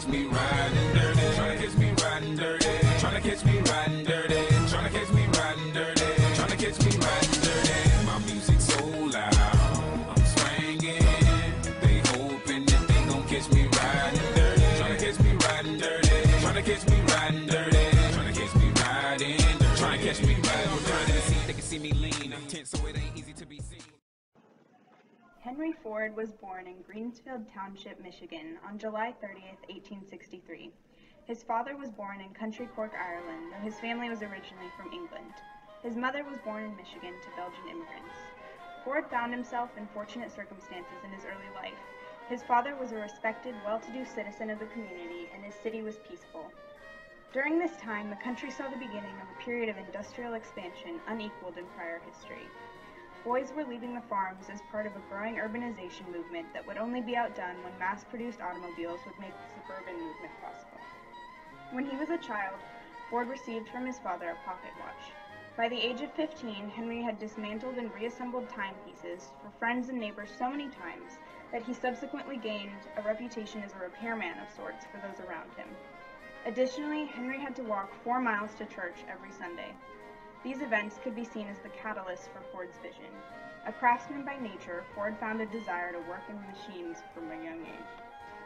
to me Henry Ford was born in Greenfield Township, Michigan on July 30, 1863. His father was born in County Cork, Ireland, though his family was originally from England. His mother was born in Michigan to Belgian immigrants. Ford found himself in fortunate circumstances in his early life. His father was a respected, well-to-do citizen of the community, and his city was peaceful. During this time, the country saw the beginning of a period of industrial expansion unequaled in prior history. Boys were leaving the farms as part of a growing urbanization movement that would only be outdone when mass-produced automobiles would make the suburban movement possible. When he was a child, Ford received from his father a pocket watch. By the age of 15, Henry had dismantled and reassembled timepieces for friends and neighbors so many times that he subsequently gained a reputation as a repairman of sorts for those around him. Additionally, Henry had to walk four miles to church every Sunday. These events could be seen as the catalyst for Ford's vision. A craftsman by nature, Ford found a desire to work in machines from a young age.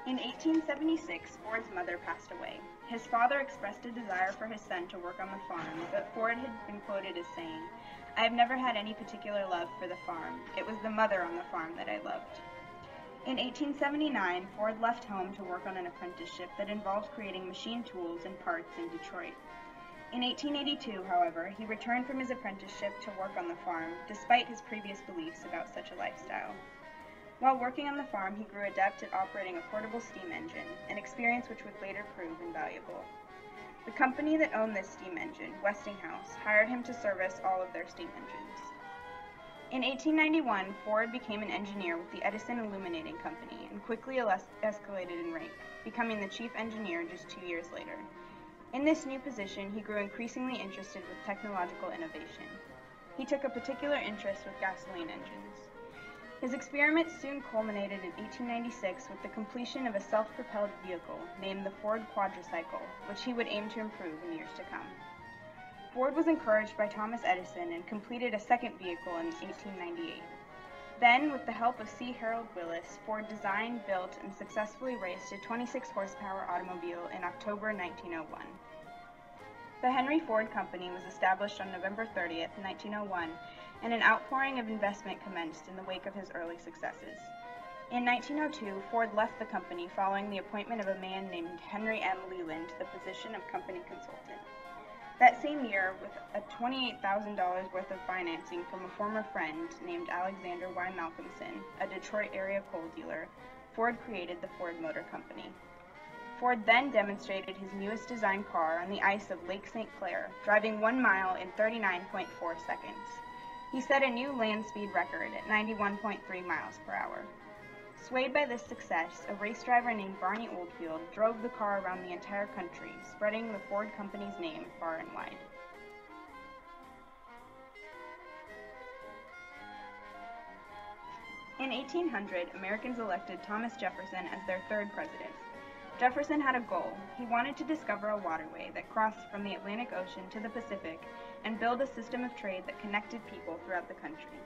In 1876, Ford's mother passed away. His father expressed a desire for his son to work on the farm, but Ford had been quoted as saying, I have never had any particular love for the farm. It was the mother on the farm that I loved. In 1879, Ford left home to work on an apprenticeship that involved creating machine tools and parts in Detroit. In 1882, however, he returned from his apprenticeship to work on the farm, despite his previous beliefs about such a lifestyle. While working on the farm, he grew adept at operating a portable steam engine, an experience which would later prove invaluable. The company that owned this steam engine, Westinghouse, hired him to service all of their steam engines. In 1891, Ford became an engineer with the Edison Illuminating Company and quickly escalated in rank, becoming the chief engineer just two years later. In this new position, he grew increasingly interested with technological innovation. He took a particular interest with gasoline engines. His experiments soon culminated in 1896 with the completion of a self-propelled vehicle named the Ford Quadricycle, which he would aim to improve in years to come. Ford was encouraged by Thomas Edison and completed a second vehicle in 1898. Then, with the help of C. Harold Willis, Ford designed, built, and successfully raced a 26 horsepower automobile in October 1901. The Henry Ford Company was established on November 30, 1901, and an outpouring of investment commenced in the wake of his early successes. In 1902, Ford left the company following the appointment of a man named Henry M. Leland to the position of company consultant. That same year, with a $28,000 worth of financing from a former friend named Alexander Y. Malcomson, a Detroit area coal dealer, Ford created the Ford Motor Company. Ford then demonstrated his newest design car on the ice of Lake St. Clair, driving one mile in 39.4 seconds. He set a new land speed record at 91.3 miles per hour. Swayed by this success, a race driver named Barney Oldfield drove the car around the entire country, spreading the Ford company's name far and wide. In 1800, Americans elected Thomas Jefferson as their third president. Jefferson had a goal. He wanted to discover a waterway that crossed from the Atlantic Ocean to the Pacific and build a system of trade that connected people throughout the country.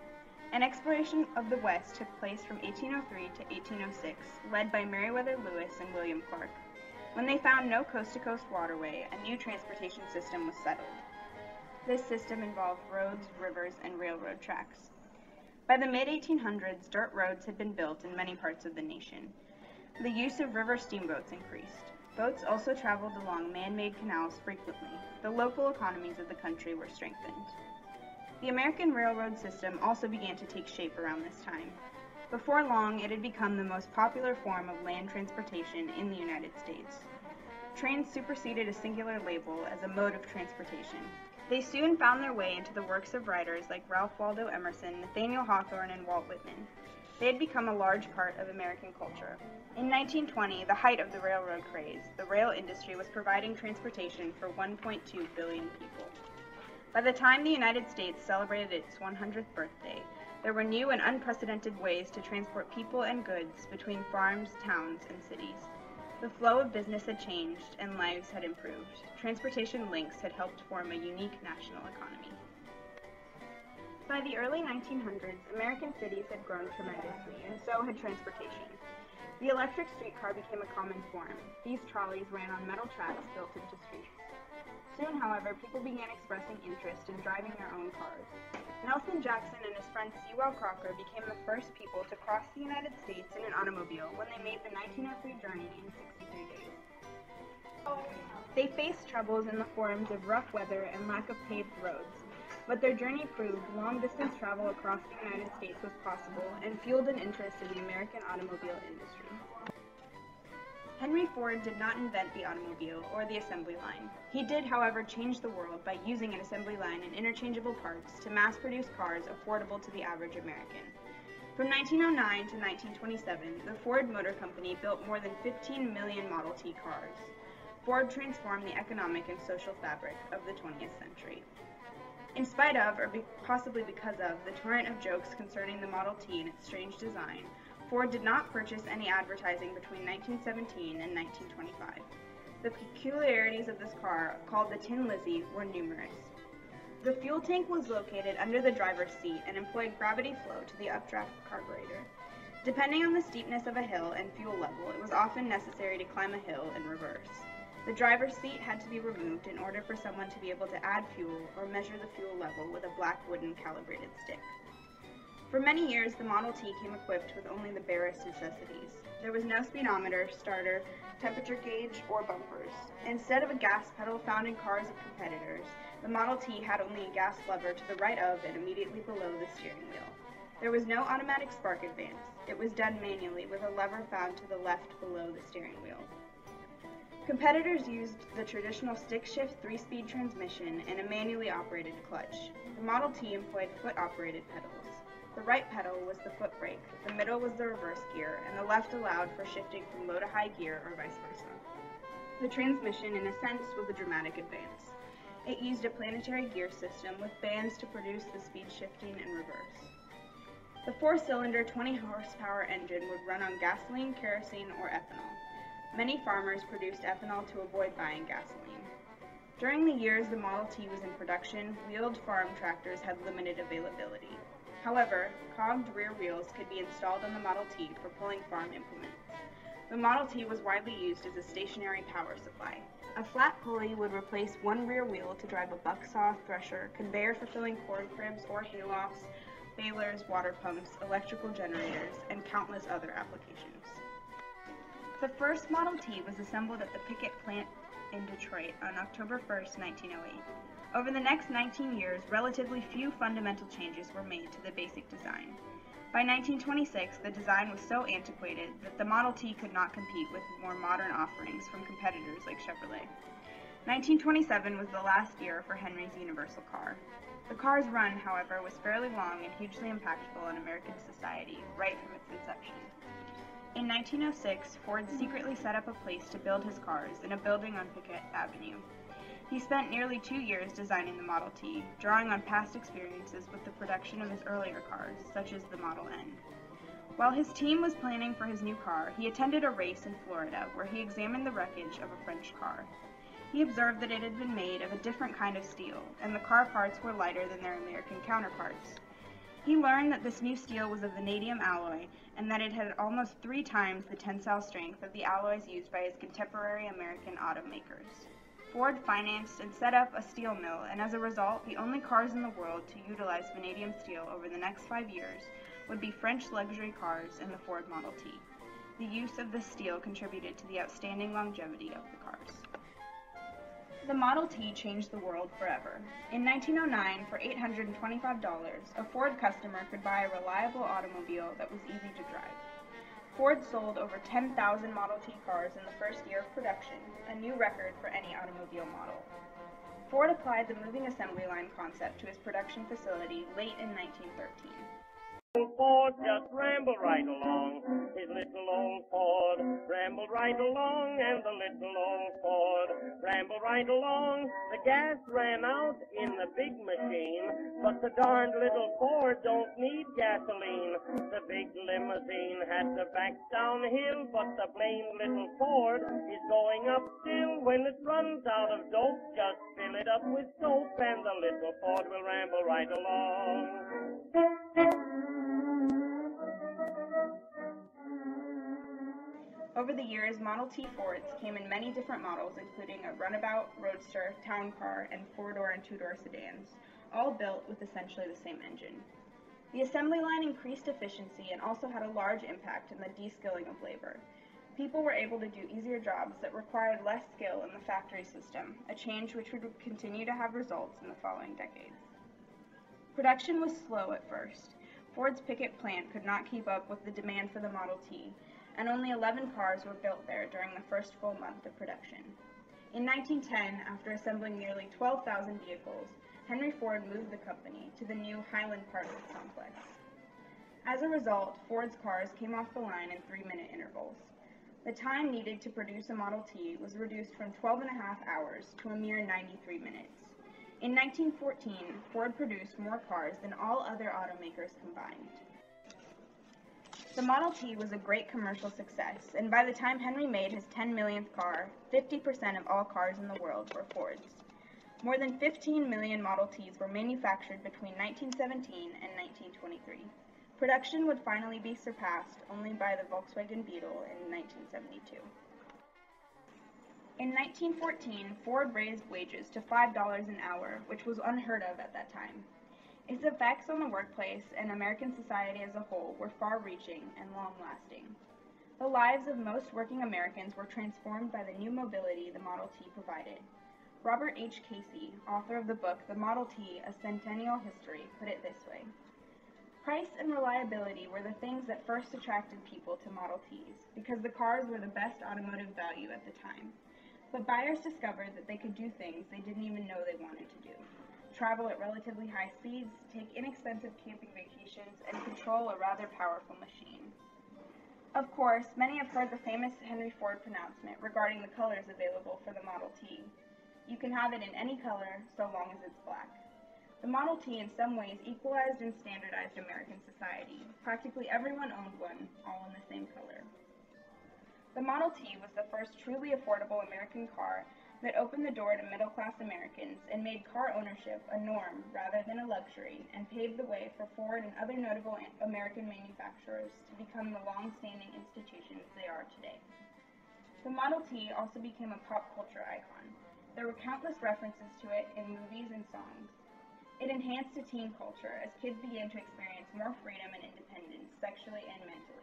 An exploration of the West took place from 1803 to 1806, led by Meriwether Lewis and William Clark. When they found no coast-to-coast waterway, a new transportation system was settled. This system involved roads, rivers, and railroad tracks. By the mid-1800s, dirt roads had been built in many parts of the nation. The use of river steamboats increased. Boats also traveled along man-made canals frequently. The local economies of the country were strengthened. The American railroad system also began to take shape around this time. Before long, it had become the most popular form of land transportation in the United States. Trains superseded a singular label as a mode of transportation. They soon found their way into the works of writers like Ralph Waldo Emerson, Nathaniel Hawthorne, and Walt Whitman. They had become a large part of American culture. In 1920, the height of the railroad craze, the rail industry was providing transportation for 1.2 billion people. By the time the United States celebrated its 100th birthday, There were new and unprecedented ways to transport people and goods between farms, towns, and cities. The flow of business had changed and lives had improved. Transportation links had helped form a unique national economy. By the early 1900s, American cities had grown tremendously, and so had transportation. The electric streetcar became a common form. These trolleys ran on metal tracks built into streets. Soon, however, people began expressing interest in driving their own cars. Nelson Jackson and his friend Sewall Crocker became the first people to cross the United States in an automobile when they made the 1903 journey in 63 days. They faced troubles in the forms of rough weather and lack of paved roads, but their journey proved long distance travel across the United States was possible and fueled an interest in the American automobile industry. Henry Ford did not invent the automobile or the assembly line. He did, however, change the world by using an assembly line and interchangeable parts to mass produce cars affordable to the average American. From 1909 to 1927, the Ford Motor Company built more than 15 million Model T cars. Ford transformed the economic and social fabric of the 20th century. In spite of, or be possibly because of, the torrent of jokes concerning the Model T and its strange design, Ford did not purchase any advertising between 1917 and 1925. The peculiarities of this car, called the Tin Lizzie, were numerous. The fuel tank was located under the driver's seat and employed gravity flow to the updraft carburetor. Depending on the steepness of a hill and fuel level, it was often necessary to climb a hill in reverse. The driver's seat had to be removed in order for someone to be able to add fuel or measure the fuel level with a black wooden calibrated stick. For many years, the Model T came equipped with only the barest necessities. There was no speedometer, starter, temperature gauge, or bumpers. Instead of a gas pedal found in cars of competitors, the Model T had only a gas lever to the right of and immediately below the steering wheel. There was no automatic spark advance. It was done manually with a lever found to the left below the steering wheel. Competitors used the traditional stick-shift three-speed transmission and a manually operated clutch. The Model T employed foot-operated pedals. The right pedal was the foot brake, the middle was the reverse gear, and the left allowed for shifting from low to high gear or vice versa. The transmission, in a sense, was a dramatic advance. It used a planetary gear system with bands to produce the speed shifting and reverse. The four-cylinder 20 horsepower engine would run on gasoline, kerosene, or ethanol. Many farmers produced ethanol to avoid buying gasoline. During the years the Model T was in production, wheeled farm tractors had limited availability. However, cogged rear wheels could be installed on the Model T for pulling farm implements. The Model T was widely used as a stationary power supply. A flat pulley would replace one rear wheel to drive a buck saw, thresher, conveyor for filling corn cribs or haylofts, balers, water pumps, electrical generators, and countless other applications. The first Model T was assembled at the Piquette plant in Detroit on October 1, 1908. Over the next 19 years, relatively few fundamental changes were made to the basic design. By 1926, the design was so antiquated that the Model T could not compete with more modern offerings from competitors like Chevrolet. 1927 was the last year for Henry's Universal car. The car's run, however, was fairly long and hugely impactful on American society right from its inception. In 1906, Ford secretly set up a place to build his cars in a building on Piquette Avenue. He spent nearly two years designing the Model T, drawing on past experiences with the production of his earlier cars, such as the Model N. While his team was planning for his new car, he attended a race in Florida where he examined the wreckage of a French car. He observed that it had been made of a different kind of steel, and the car parts were lighter than their American counterparts. He learned that this new steel was a vanadium alloy and that it had almost three times the tensile strength of the alloys used by his contemporary American automakers. Ford financed and set up a steel mill, and as a result, the only cars in the world to utilize vanadium steel over the next five years would be French luxury cars and the Ford Model T. The use of this steel contributed to the outstanding longevity of the cars. The Model T changed the world forever. In 1909, for $825, a Ford customer could buy a reliable automobile that was easy to drive. Ford sold over 10,000 Model T cars in the first year of production, a new record for any automobile model. Ford applied the moving assembly line concept to his production facility late in 1913. Ford just rambled right along. His little old Ford rambled right along, and the little old Ford rambled right along. The gas ran out in the big machine, but the darned little Ford don't need gasoline. The big limousine had to back downhill, but the blamed little Ford is going up still. When it runs out of dope, just fill it up with soap, and the little Ford will ramble right along. Over the years, Model T Fords came in many different models, including a runabout, roadster, town car, and four-door and two-door sedans, all built with essentially the same engine. The assembly line increased efficiency and also had a large impact in the de-skilling of labor. People were able to do easier jobs that required less skill in the factory system, a change which would continue to have results in the following decades. Production was slow at first. Ford's Piquette plant could not keep up with the demand for the Model T, and only 11 cars were built there during the first full month of production. In 1910, after assembling nearly 12,000 vehicles, Henry Ford moved the company to the new Highland Park complex. As a result, Ford's cars came off the line in three-minute intervals. The time needed to produce a Model T was reduced from 12 and a half hours to a mere 93 minutes. In 1914, Ford produced more cars than all other automakers combined. The Model T was a great commercial success, and by the time Henry made his 10 millionth car, 50% of all cars in the world were Fords. More than 15 million Model Ts were manufactured between 1917 and 1923. Production would finally be surpassed only by the Volkswagen Beetle in 1972. In 1914, Ford raised wages to $5 an hour, which was unheard of at that time. Its effects on the workplace and American society as a whole were far reaching and long lasting. The lives of most working Americans were transformed by the new mobility the Model T provided. Robert H. Casey, author of the book The Model T A Centennial History, put it this way Price and reliability were the things that first attracted people to Model Ts because the cars were the best automotive value at the time. But buyers discovered that they could do things they didn't even know they wanted to do travel at relatively high speeds, take inexpensive camping vacations, and control a rather powerful machine. Of course, many have heard the famous Henry Ford pronouncement regarding the colors available for the Model T. You can have it in any color so long as it's black. The Model T in some ways equalized and standardized American society. Practically everyone owned one, all in the same color. The Model T was the first truly affordable American car that opened the door to middle class Americans and made car ownership a norm rather than a luxury and paved the way for Ford and other notable American manufacturers to become the long standing institutions they are today. The Model T also became a pop culture icon. There were countless references to it in movies and songs. It enhanced a teen culture as kids began to experience more freedom and independence sexually and mentally.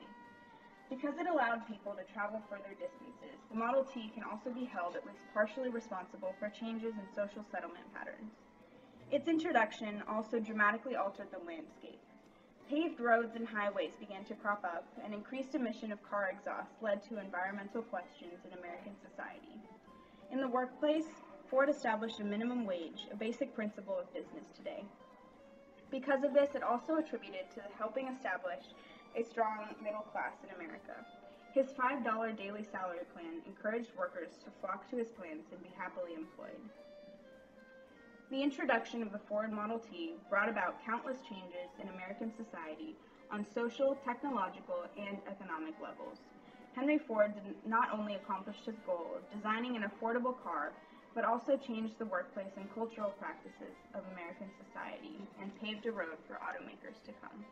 Because it allowed people to travel further distances, the Model T can also be held at least partially responsible for changes in social settlement patterns. Its introduction also dramatically altered the landscape. Paved roads and highways began to crop up, and increased emission of car exhaust led to environmental questions in American society. In the workplace, Ford established a minimum wage, a basic principle of business today. Because of this, it also attributed to helping establish a strong middle class in America. His $5 daily salary plan encouraged workers to flock to his plants and be happily employed. The introduction of the Ford Model T brought about countless changes in American society on social, technological, and economic levels. Henry Ford not only accomplished his goal of designing an affordable car, but also changed the workplace and cultural practices of American society and paved a road for automakers to come.